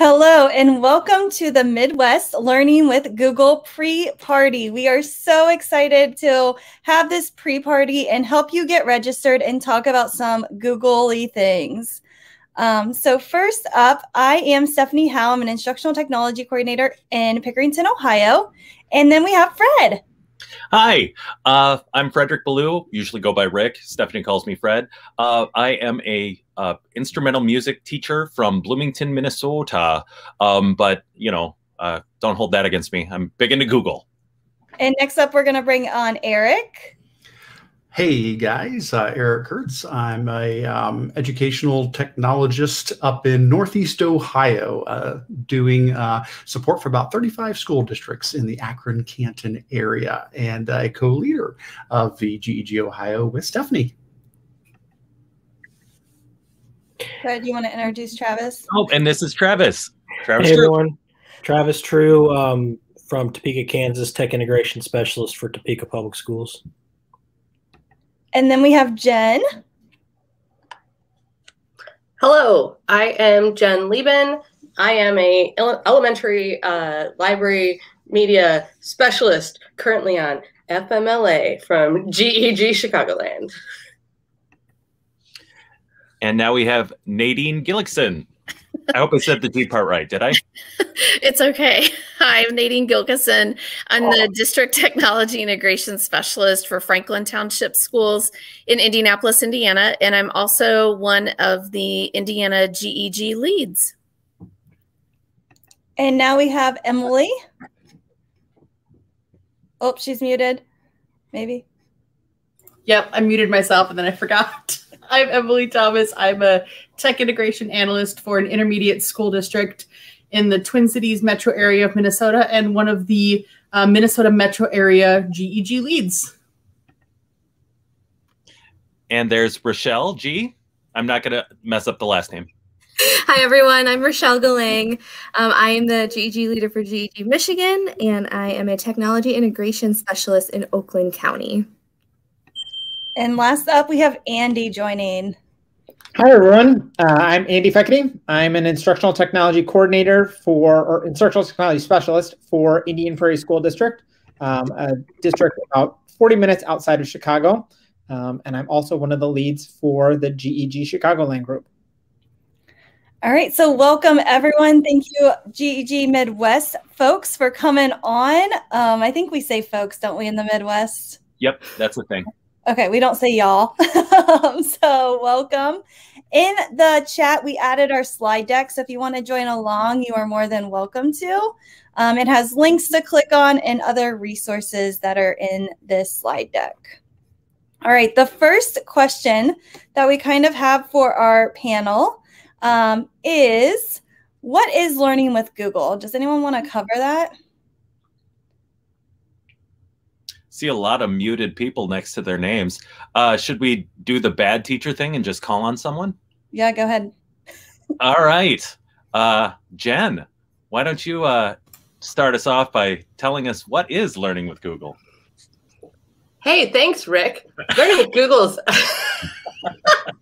Hello, and welcome to the Midwest Learning with Google pre party. We are so excited to have this pre party and help you get registered and talk about some Googly things. Um, so, first up, I am Stephanie Howe. I'm an instructional technology coordinator in Pickerington, Ohio. And then we have Fred. Hi, uh, I'm Frederick Ballou, usually go by Rick. Stephanie calls me Fred. Uh, I am a uh, instrumental music teacher from Bloomington, Minnesota. Um, but, you know, uh, don't hold that against me. I'm big into Google. And next up, we're going to bring on Eric. Hey guys, uh, Eric Kurtz. I'm a um, educational technologist up in Northeast Ohio, uh, doing uh, support for about 35 school districts in the Akron Canton area, and a co-leader of the GEG Ohio with Stephanie. Fred, you want to introduce Travis? Oh, and this is Travis. Travis hey, True. everyone. Travis True um, from Topeka, Kansas, Tech Integration Specialist for Topeka Public Schools. And then we have Jen. Hello, I am Jen Lieben. I am a elementary uh, library media specialist currently on FMLA from GEG Chicagoland. And now we have Nadine Gillickson. I hope I said the G part right. Did I? it's okay. Hi, I'm Nadine Gilkison. I'm oh. the District Technology Integration Specialist for Franklin Township Schools in Indianapolis, Indiana. And I'm also one of the Indiana GEG leads. And now we have Emily. Oh, she's muted. Maybe. Yep, I muted myself and then I forgot. I'm Emily Thomas. I'm a tech integration analyst for an intermediate school district in the Twin Cities metro area of Minnesota and one of the uh, Minnesota metro area GEG leads. And there's Rochelle G. I'm not going to mess up the last name. Hi, everyone. I'm Rochelle Galang. Um, I am the GEG leader for GEG Michigan, and I am a technology integration specialist in Oakland County. And last up, we have Andy joining. Hi, everyone. Uh, I'm Andy Feckety. I'm an instructional technology coordinator for, or instructional technology specialist for Indian Prairie School District, um, a district about 40 minutes outside of Chicago. Um, and I'm also one of the leads for the GEG Chicagoland group. All right, so welcome everyone. Thank you, GEG Midwest folks, for coming on. Um, I think we say folks, don't we, in the Midwest? Yep, that's the thing. Okay, we don't say y'all. so, welcome. In the chat, we added our slide deck. So, if you want to join along, you are more than welcome to. Um, it has links to click on and other resources that are in this slide deck. All right, the first question that we kind of have for our panel um, is What is learning with Google? Does anyone want to cover that? See a lot of muted people next to their names. Uh, should we do the bad teacher thing and just call on someone? Yeah, go ahead. All right. Uh, Jen, why don't you uh, start us off by telling us what is Learning with Google? Hey, thanks, Rick. Learning with Google's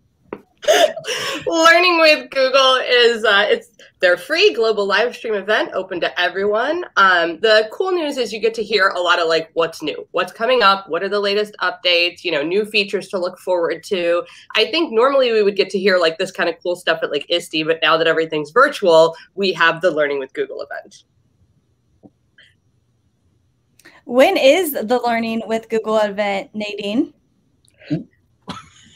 Learning with Google is uh, it's their free global live stream event open to everyone. Um, the cool news is you get to hear a lot of like what's new, what's coming up, what are the latest updates, you know, new features to look forward to. I think normally we would get to hear like this kind of cool stuff at like ISTE, but now that everything's virtual, we have the Learning with Google event. When is the Learning with Google event, Nadine?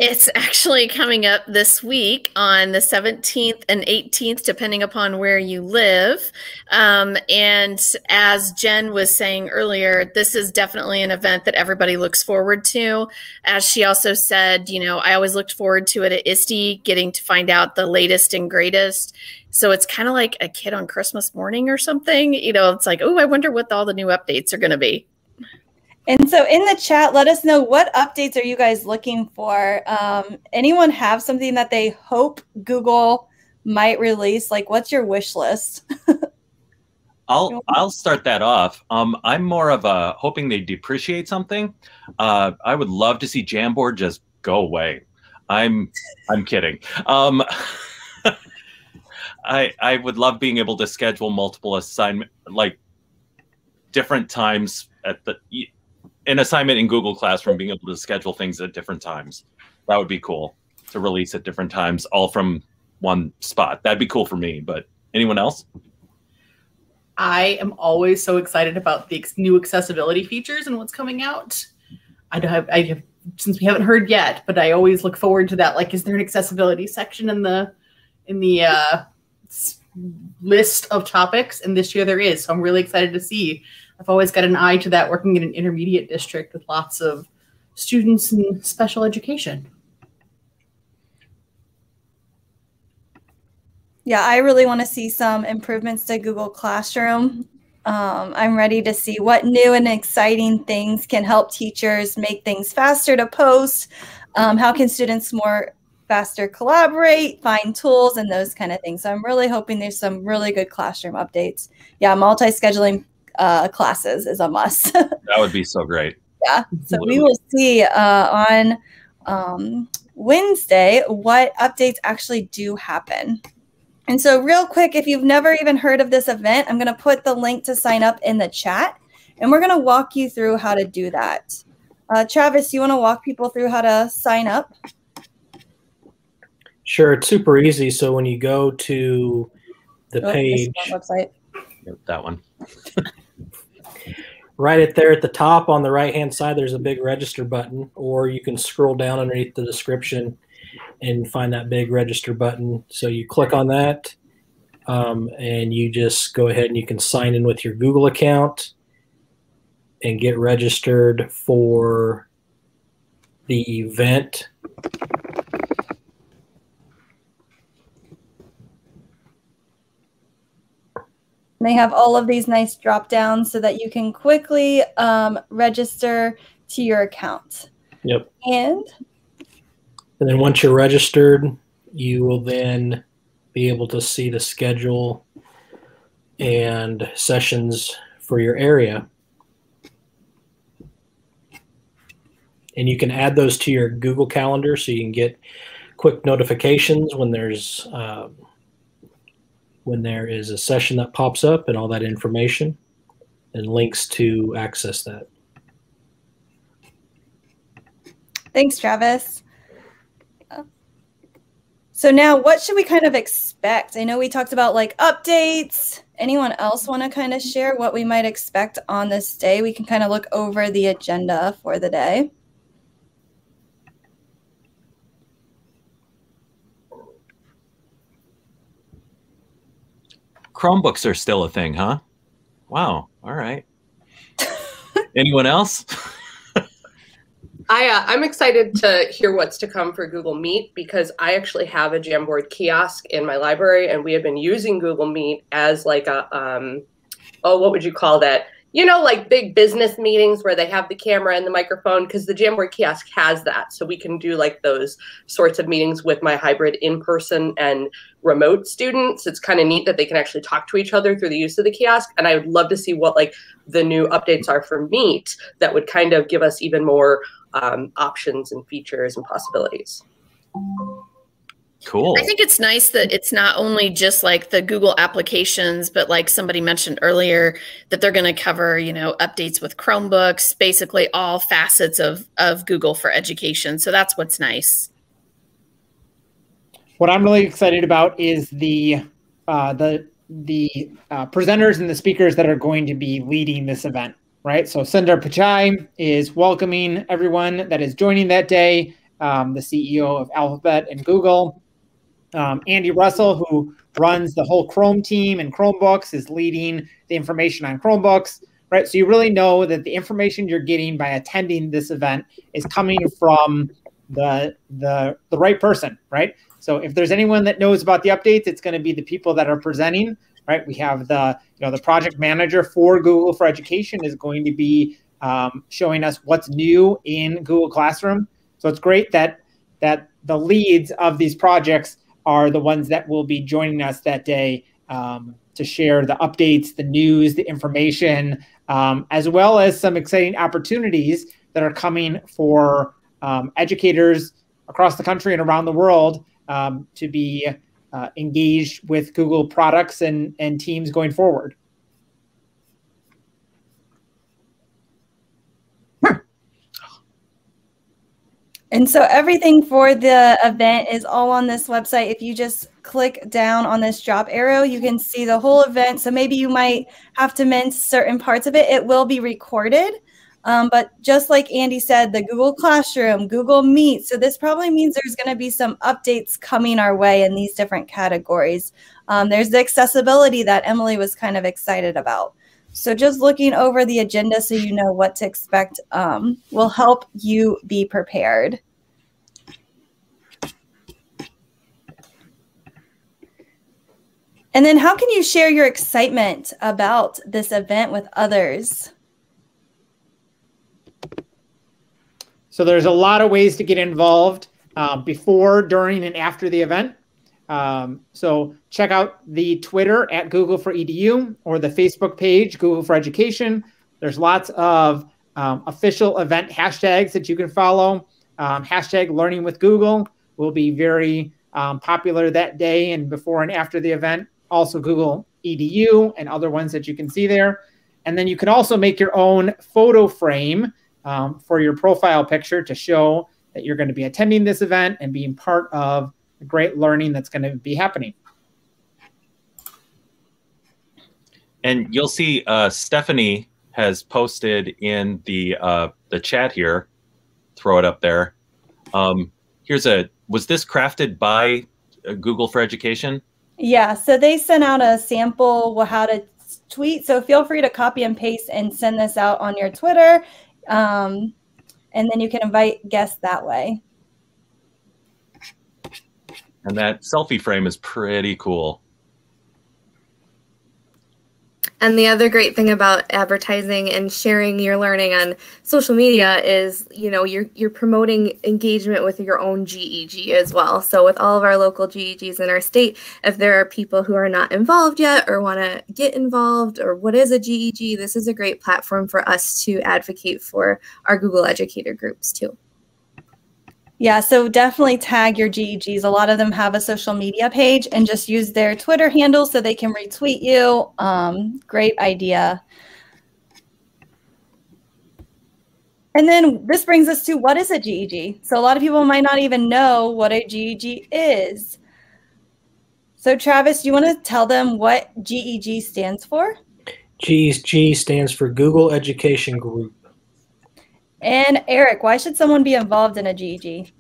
It's actually coming up this week on the 17th and 18th, depending upon where you live. Um, and as Jen was saying earlier, this is definitely an event that everybody looks forward to. As she also said, you know, I always looked forward to it at ISTE, getting to find out the latest and greatest. So it's kind of like a kid on Christmas morning or something. You know, it's like, oh, I wonder what all the new updates are going to be. And so in the chat, let us know what updates are you guys looking for? Um, anyone have something that they hope Google might release? Like, what's your wish list? I'll I'll start that off. Um, I'm more of a hoping they depreciate something. Uh, I would love to see Jamboard just go away. I'm I'm kidding. Um, I I would love being able to schedule multiple assignment like different times at the an assignment in Google Classroom being able to schedule things at different times. That would be cool to release at different times all from one spot. That'd be cool for me, but anyone else? I am always so excited about the new accessibility features and what's coming out. I don't have, I have since we haven't heard yet, but I always look forward to that. Like, is there an accessibility section in the in the uh, list of topics? And this year there is. So I'm really excited to see. I've always got an eye to that working in an intermediate district with lots of students in special education. Yeah, I really want to see some improvements to Google Classroom. Um, I'm ready to see what new and exciting things can help teachers make things faster to post. Um, how can students more faster collaborate, find tools, and those kind of things. So I'm really hoping there's some really good classroom updates. Yeah, multi-scheduling uh, classes is a must. that would be so great. Yeah. So we will see uh, on um, Wednesday what updates actually do happen. And so, real quick, if you've never even heard of this event, I'm going to put the link to sign up in the chat and we're going to walk you through how to do that. Uh, Travis, you want to walk people through how to sign up? Sure, it's super easy. So, when you go to the oh, page, website, yep, that one. right at there at the top on the right hand side, there's a big register button, or you can scroll down underneath the description and find that big register button. So you click on that um, and you just go ahead and you can sign in with your Google account and get registered for the event. They have all of these nice drop downs so that you can quickly um, register to your account. Yep. And and then once you're registered, you will then be able to see the schedule and sessions for your area. And you can add those to your Google Calendar so you can get quick notifications when there's um, when there is a session that pops up and all that information and links to access that. Thanks, Travis. So now what should we kind of expect? I know we talked about like updates. Anyone else want to kind of share what we might expect on this day? We can kind of look over the agenda for the day. Chromebooks are still a thing, huh? Wow. All right. Anyone else? I, uh, I'm excited to hear what's to come for Google Meet because I actually have a Jamboard kiosk in my library, and we have been using Google Meet as like a, um, oh, what would you call that? You know, like big business meetings where they have the camera and the microphone because the Jamboard kiosk has that. So we can do like those sorts of meetings with my hybrid in person and remote students. It's kind of neat that they can actually talk to each other through the use of the kiosk. And I would love to see what like the new updates are for Meet that would kind of give us even more um, options and features and possibilities. Cool. I think it's nice that it's not only just like the Google applications, but like somebody mentioned earlier, that they're going to cover, you know, updates with Chromebooks, basically all facets of of Google for education. So that's what's nice. What I'm really excited about is the uh, the the uh, presenters and the speakers that are going to be leading this event right? So Sundar Pichai is welcoming everyone that is joining that day, um, the CEO of Alphabet and Google. Um, Andy Russell, who runs the whole Chrome team and Chromebooks, is leading the information on Chromebooks, right? So you really know that the information you're getting by attending this event is coming from the the the right person, right? So if there's anyone that knows about the updates, it's going to be the people that are presenting right? We have the, you know, the project manager for Google for Education is going to be um, showing us what's new in Google Classroom. So it's great that that the leads of these projects are the ones that will be joining us that day um, to share the updates, the news, the information, um, as well as some exciting opportunities that are coming for um, educators across the country and around the world um, to be uh, engaged with Google products and, and teams going forward. And so everything for the event is all on this website. If you just click down on this drop arrow, you can see the whole event. So maybe you might have to mince certain parts of it. It will be recorded. Um, but just like Andy said, the Google Classroom, Google Meet. So this probably means there's going to be some updates coming our way in these different categories. Um, there's the accessibility that Emily was kind of excited about. So just looking over the agenda so you know what to expect um, will help you be prepared. And then how can you share your excitement about this event with others? So there's a lot of ways to get involved uh, before, during, and after the event. Um, so check out the Twitter at Google for EDU or the Facebook page, Google for Education. There's lots of um, official event hashtags that you can follow. Um, hashtag learning with Google will be very um, popular that day and before and after the event. Also Google EDU and other ones that you can see there. And then you can also make your own photo frame um, for your profile picture to show that you're going to be attending this event and being part of great learning that's going to be happening. And you'll see uh, Stephanie has posted in the uh, the chat here. Throw it up there. Um, here's a. Was this crafted by uh, Google for Education? Yeah. So they sent out a sample how to tweet. So feel free to copy and paste and send this out on your Twitter, um, and then you can invite guests that way. And that selfie frame is pretty cool. And the other great thing about advertising and sharing your learning on social media is, you know, you're you're promoting engagement with your own GEG as well. So with all of our local GEGs in our state, if there are people who are not involved yet or want to get involved or what is a GEG, this is a great platform for us to advocate for our Google Educator groups too. Yeah, so definitely tag your GEGs. A lot of them have a social media page and just use their Twitter handle so they can retweet you. Um, great idea. And then this brings us to what is a GEG? So a lot of people might not even know what a GEG is. So Travis, do you want to tell them what GEG stands for? GEG stands for Google Education Group. And Eric, why should someone be involved in a GEG?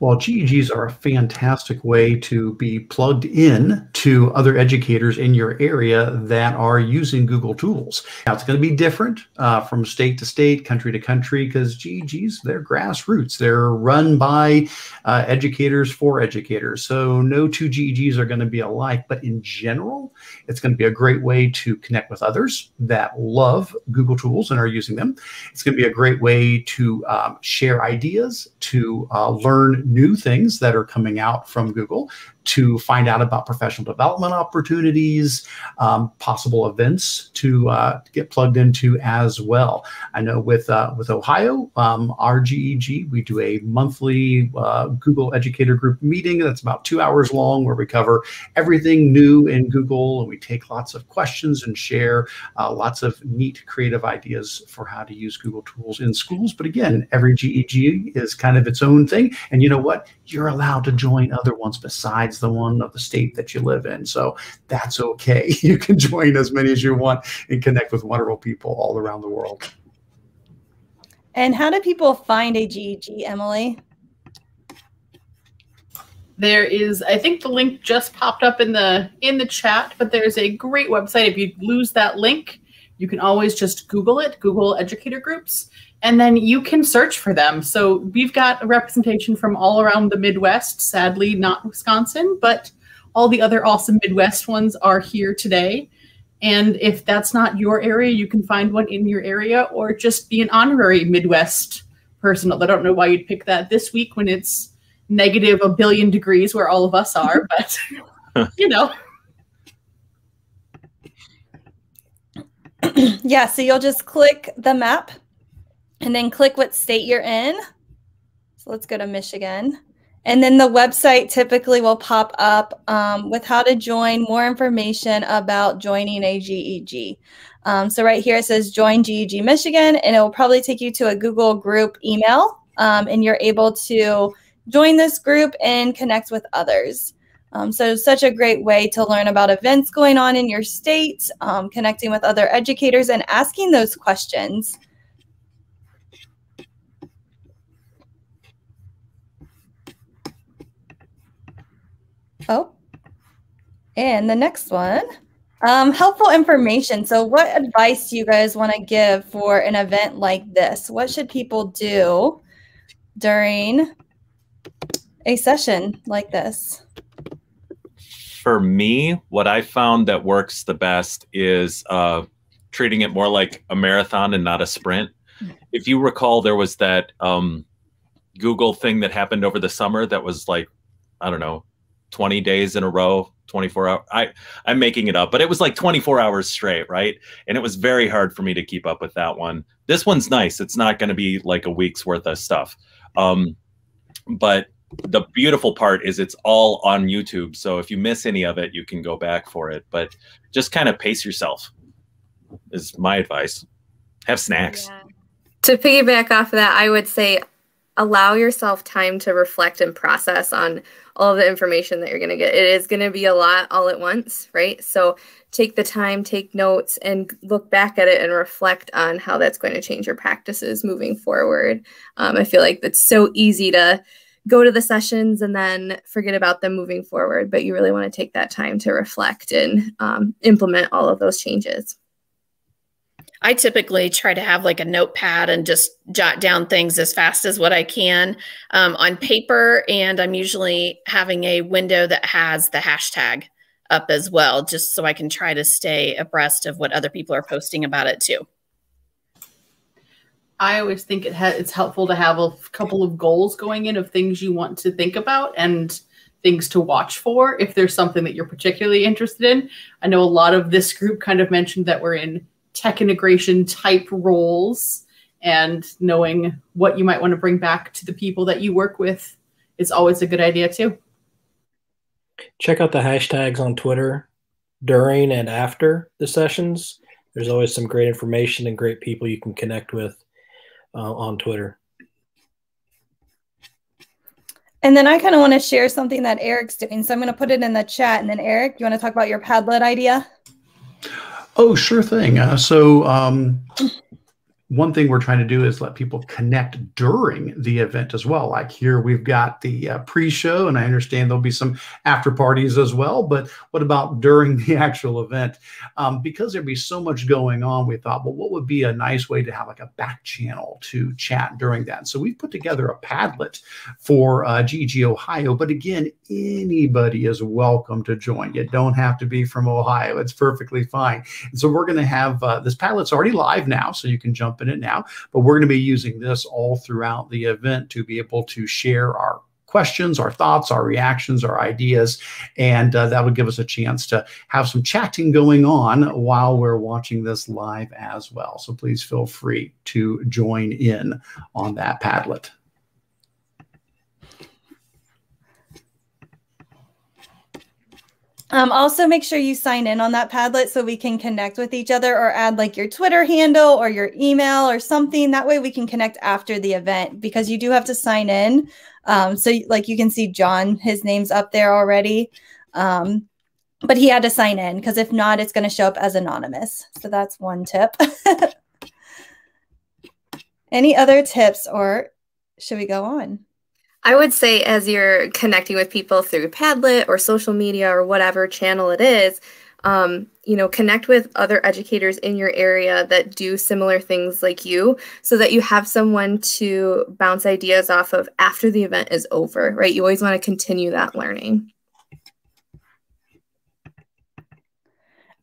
Well, GEGs are a fantastic way to be plugged in to other educators in your area that are using Google tools. Now, it's going to be different uh, from state to state, country to country, because GEGs, they're grassroots. They're run by uh, educators for educators. So no two GEGs are going to be alike, but in general, it's going to be a great way to connect with others that love Google tools and are using them. It's going to be a great way to um, share ideas, to uh, learn new things that are coming out from Google to find out about professional development opportunities, um, possible events to, uh, get plugged into as well. I know with uh, with Ohio, um, our GEG, we do a monthly uh, Google Educator Group meeting that's about two hours long, where we cover everything new in Google, and we take lots of questions and share uh, lots of neat, creative ideas for how to use Google tools in schools. But again, every GEG is kind of its own thing, and you know what? You're allowed to join other ones besides the one of the state that you live in. So that's okay. You can join as many as you want and connect with wonderful people all around the world. And how do people find a GEG, Emily? There is, I think the link just popped up in the in the chat, but there's a great website. If you lose that link, you can always just Google it, Google educator groups, and then you can search for them. So we've got a representation from all around the Midwest, sadly not Wisconsin, but all the other awesome Midwest ones are here today. And if that's not your area, you can find one in your area or just be an honorary Midwest person. I don't know why you'd pick that this week when it's negative a billion degrees where all of us are, but you know. yeah, so you'll just click the map and then click what state you're in. So let's go to Michigan. And then the website typically will pop up um, with how to join, more information about joining a GEG. Um, so right here it says join GEG Michigan, and it will probably take you to a Google group email, um, and you're able to join this group and connect with others. Um, so such a great way to learn about events going on in your state, um, connecting with other educators, and asking those questions. Oh, and the next one, um, helpful information. So what advice do you guys want to give for an event like this? What should people do during a session like this? For me, what I found that works the best is uh, treating it more like a marathon and not a sprint. If you recall, there was that um, Google thing that happened over the summer that was like, I don't know, 20 days in a row 24 hours i i'm making it up but it was like 24 hours straight right? And it was very hard for me to keep up with that one. This one's nice. It's not going to be like a week's worth of stuff. Um but the beautiful part is it's all on youtube so if you miss any of it you can go back for it but just kind of pace yourself is my advice have snacks yeah. to piggyback off of that i would say allow yourself time to reflect and process on all the information that you're going to get. It is going to be a lot all at once, right? So take the time, take notes, and look back at it and reflect on how that's going to change your practices moving forward. Um, I feel like it's so easy to go to the sessions and then forget about them moving forward, but you really want to take that time to reflect and um, implement all of those changes. I typically try to have like a notepad and just jot down things as fast as what I can um, on paper. And I'm usually having a window that has the hashtag up as well, just so I can try to stay abreast of what other people are posting about it too. I always think it it's helpful to have a couple of goals going in of things you want to think about and things to watch for if there's something that you're particularly interested in. I know a lot of this group kind of mentioned that we're in tech integration type roles and knowing what you might want to bring back to the people that you work with is always a good idea too. Check out the hashtags on Twitter during and after the sessions. There's always some great information and great people you can connect with uh, on Twitter. And then I kind of want to share something that Eric's doing. So I'm going to put it in the chat. And then, Eric, you want to talk about your Padlet idea? Oh, sure thing. Uh, so, um, one thing we're trying to do is let people connect during the event as well. Like here, we've got the uh, pre-show, and I understand there'll be some after parties as well. But what about during the actual event? Um, because there'd be so much going on, we thought, well, what would be a nice way to have like a back channel to chat during that? So we've put together a Padlet for uh, GEG Ohio. But again, anybody is welcome to join. You don't have to be from Ohio; it's perfectly fine. And so we're going to have uh, this Padlet's already live now, so you can jump in it now. But we're going to be using this all throughout the event to be able to share our questions, our thoughts, our reactions, our ideas. And uh, that would give us a chance to have some chatting going on while we're watching this live as well. So please feel free to join in on that Padlet. Um, also, make sure you sign in on that Padlet so we can connect with each other or add like your Twitter handle or your email or something. That way we can connect after the event because you do have to sign in. Um, so, like, you can see John, his name's up there already. Um, but he had to sign in because if not, it's going to show up as anonymous. So, that's one tip. Any other tips or should we go on? I would say as you're connecting with people through Padlet or social media or whatever channel it is, um, you know, connect with other educators in your area that do similar things like you so that you have someone to bounce ideas off of after the event is over, right? You always want to continue that learning.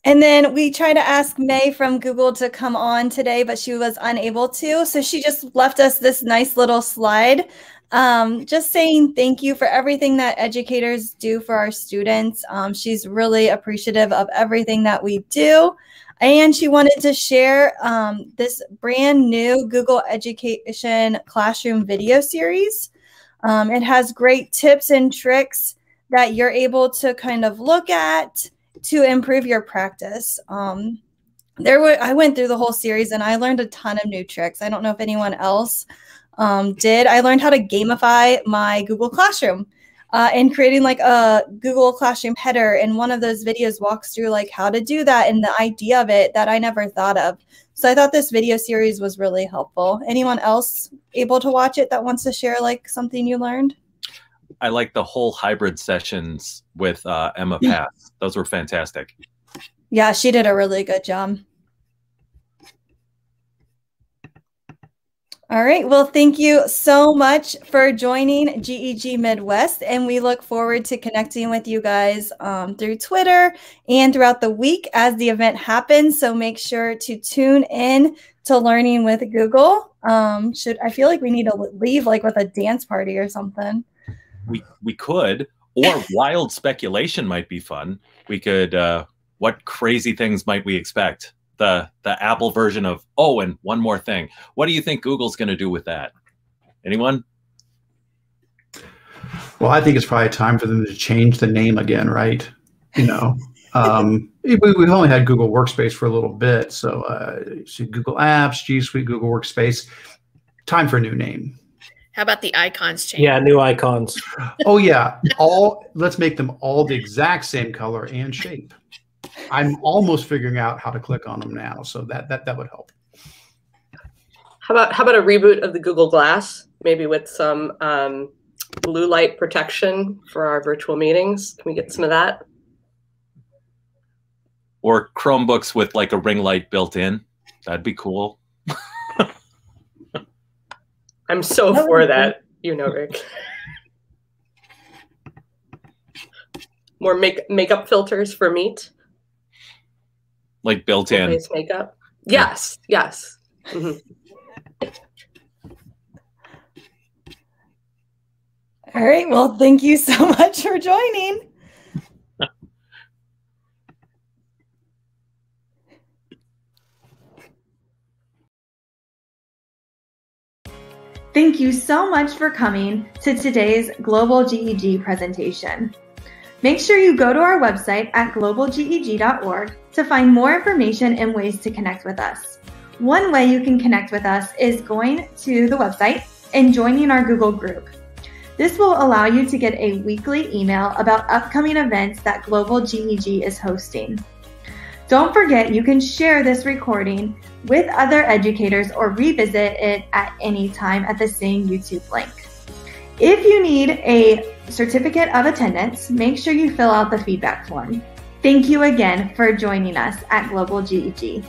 And then we tried to ask May from Google to come on today, but she was unable to. So she just left us this nice little slide um, just saying thank you for everything that educators do for our students. Um, she's really appreciative of everything that we do. And she wanted to share um, this brand new Google Education Classroom video series. Um, it has great tips and tricks that you're able to kind of look at to improve your practice. Um, there were I went through the whole series and I learned a ton of new tricks. I don't know if anyone else um, did. I learned how to gamify my Google Classroom uh, and creating like a Google Classroom header. And one of those videos walks through like how to do that and the idea of it that I never thought of. So I thought this video series was really helpful. Anyone else able to watch it that wants to share like something you learned? I like the whole hybrid sessions with uh, Emma Pass. Those were fantastic. Yeah, she did a really good job. All right. Well, thank you so much for joining GEG Midwest. And we look forward to connecting with you guys um, through Twitter and throughout the week as the event happens. So make sure to tune in to Learning with Google. Um, should I feel like we need to leave like with a dance party or something? We we could, or wild speculation might be fun. We could. Uh, what crazy things might we expect? The the Apple version of oh, and one more thing. What do you think Google's going to do with that? Anyone? Well, I think it's probably time for them to change the name again, right? You know, um, we, we've only had Google Workspace for a little bit, so, uh, so Google Apps, G Suite, Google Workspace. Time for a new name. How about the icons change? Yeah, new icons. Oh yeah, all let's make them all the exact same color and shape. I'm almost figuring out how to click on them now, so that that that would help. How about how about a reboot of the Google Glass, maybe with some um, blue light protection for our virtual meetings? Can we get some of that? Or Chromebooks with like a ring light built in. That'd be cool. I'm so for that. You know, Rick. More make makeup filters for meet like built in face makeup. Yes, yes. Mm-hmm. All right. Well, thank you so much for joining. Thank you so much for coming to today's Global GEG presentation. Make sure you go to our website at globalgeg.org to find more information and ways to connect with us. One way you can connect with us is going to the website and joining our Google group. This will allow you to get a weekly email about upcoming events that Global GEG is hosting. Don't forget you can share this recording with other educators or revisit it at any time at the same YouTube link. If you need a certificate of attendance, make sure you fill out the feedback form. Thank you again for joining us at Global GEG.